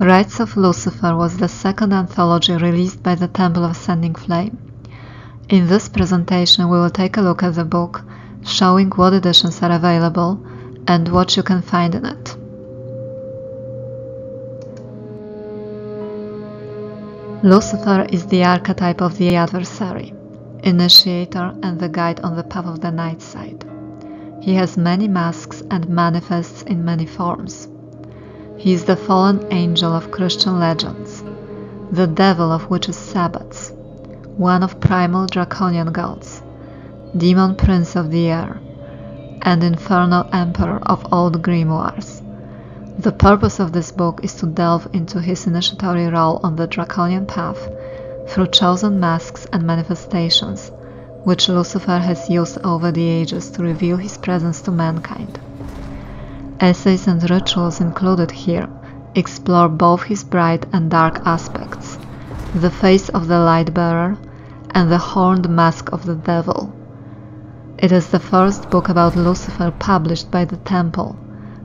Rites of Lucifer was the second anthology released by the Temple of Ascending Flame. In this presentation we will take a look at the book, showing what editions are available and what you can find in it. Lucifer is the archetype of the adversary, initiator and the guide on the path of the night side. He has many masks and manifests in many forms. He is the fallen angel of Christian legends, the devil of witches' sabbats, one of primal draconian gods, demon prince of the air, and infernal emperor of old grimoires. The purpose of this book is to delve into his initiatory role on the draconian path through chosen masks and manifestations, which Lucifer has used over the ages to reveal his presence to mankind. Essays and rituals included here explore both his bright and dark aspects, the face of the light bearer and the horned mask of the devil. It is the first book about Lucifer published by the Temple,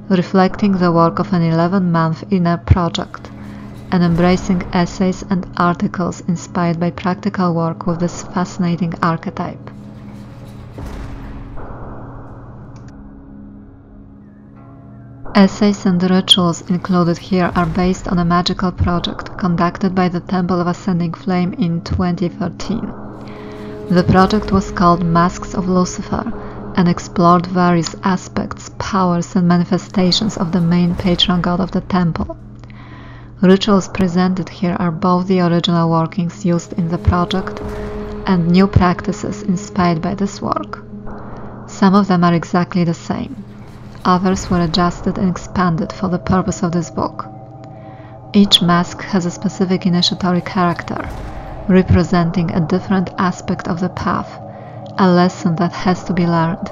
reflecting the work of an 11 month inner project and embracing essays and articles inspired by practical work with this fascinating archetype. Essays and rituals included here are based on a magical project conducted by the Temple of Ascending Flame in 2013. The project was called Masks of Lucifer and explored various aspects, powers, and manifestations of the main patron god of the temple. Rituals presented here are both the original workings used in the project and new practices inspired by this work. Some of them are exactly the same others were adjusted and expanded for the purpose of this book. Each mask has a specific initiatory character, representing a different aspect of the path, a lesson that has to be learned,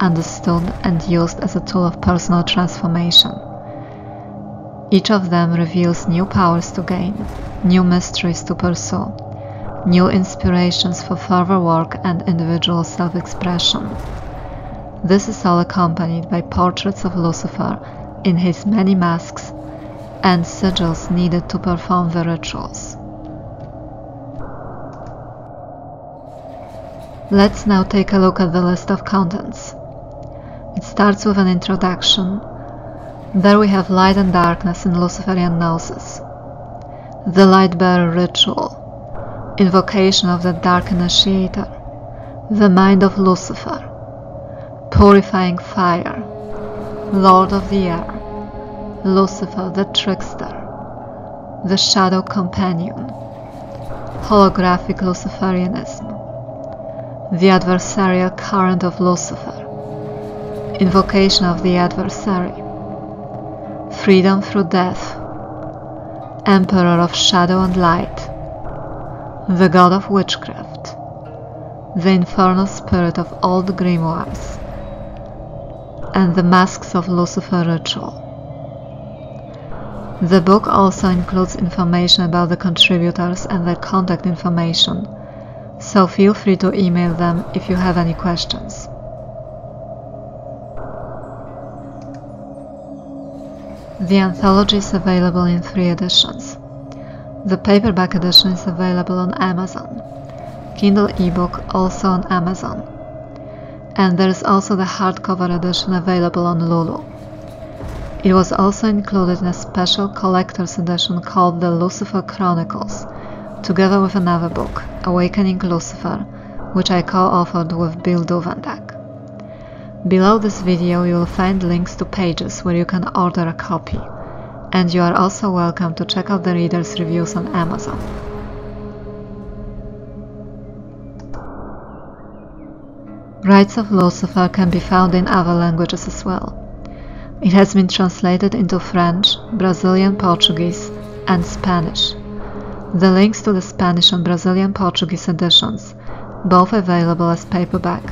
understood, and used as a tool of personal transformation. Each of them reveals new powers to gain, new mysteries to pursue, new inspirations for further work and individual self expression. This is all accompanied by portraits of Lucifer in his many masks and sigils needed to perform the rituals. Let's now take a look at the list of contents. It starts with an introduction. There we have light and darkness in Luciferian gnosis. The light bearer ritual. Invocation of the dark initiator. The mind of Lucifer purifying fire, Lord of the air, Lucifer the trickster, the shadow companion, holographic Luciferianism, the adversarial current of Lucifer, invocation of the adversary, freedom through death, emperor of shadow and light, the god of witchcraft, the infernal spirit of old grimoires, and the Masks of Lucifer ritual. The book also includes information about the contributors and their contact information, so feel free to email them if you have any questions. The anthology is available in three editions. The paperback edition is available on Amazon, Kindle ebook also on Amazon and there is also the hardcover edition available on Lulu. It was also included in a special collector's edition called the Lucifer Chronicles, together with another book, Awakening Lucifer, which I co-authored with Bill Duvendack. Below this video you will find links to pages where you can order a copy, and you are also welcome to check out the reader's reviews on Amazon. Rites of Lucifer can be found in other languages as well. It has been translated into French, Brazilian Portuguese, and Spanish. The links to the Spanish and Brazilian Portuguese editions, both available as paperback,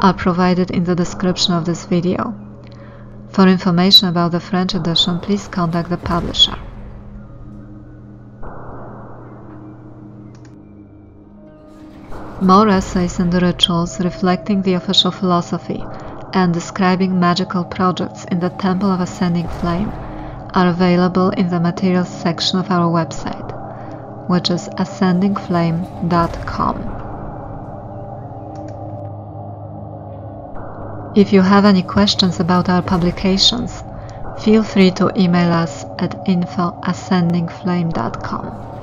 are provided in the description of this video. For information about the French edition, please contact the publisher. More essays and rituals reflecting the official philosophy and describing magical projects in the Temple of Ascending Flame are available in the materials section of our website, which is ascendingflame.com. If you have any questions about our publications, feel free to email us at info@ascendingflame.com.